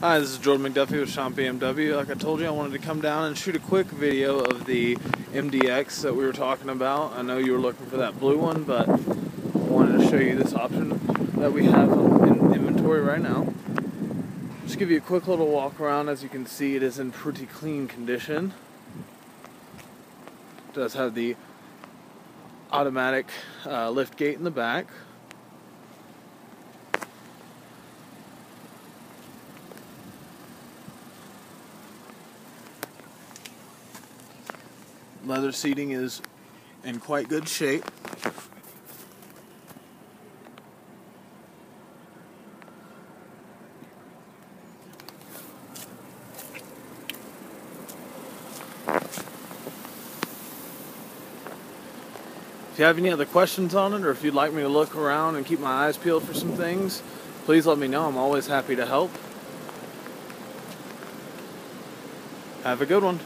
Hi, this is Jordan McDuffie with Schomp BMW. Like I told you, I wanted to come down and shoot a quick video of the MDX that we were talking about. I know you were looking for that blue one, but I wanted to show you this option that we have in inventory right now. Just give you a quick little walk around. As you can see, it is in pretty clean condition. It does have the automatic uh, lift gate in the back. Leather seating is in quite good shape. If you have any other questions on it, or if you'd like me to look around and keep my eyes peeled for some things, please let me know. I'm always happy to help. Have a good one.